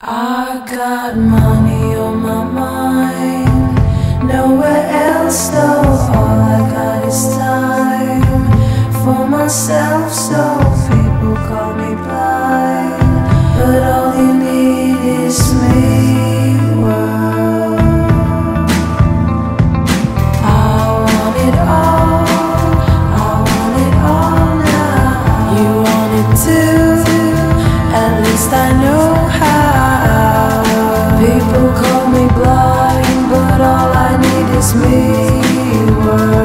I got money on my mind, nowhere else though. All I got is time for myself, so people call me blind, but all you need is me. World. I want it all, I want it all now. You want it too, at least I know promise me world.